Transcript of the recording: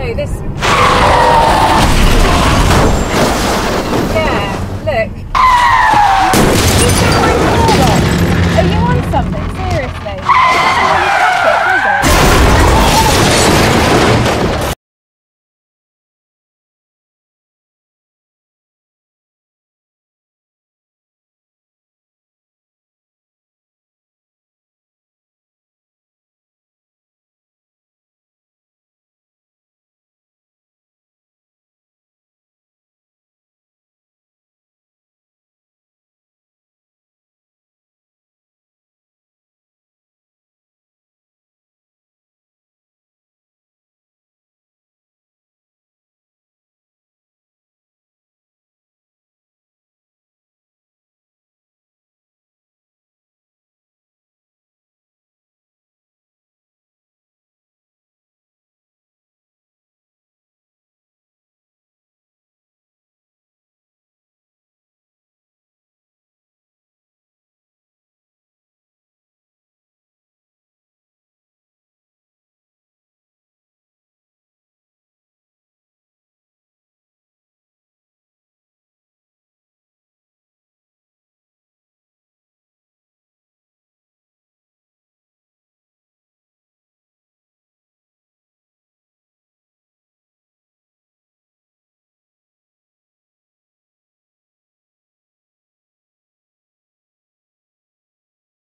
No, this. Yeah, look. You Are you on something?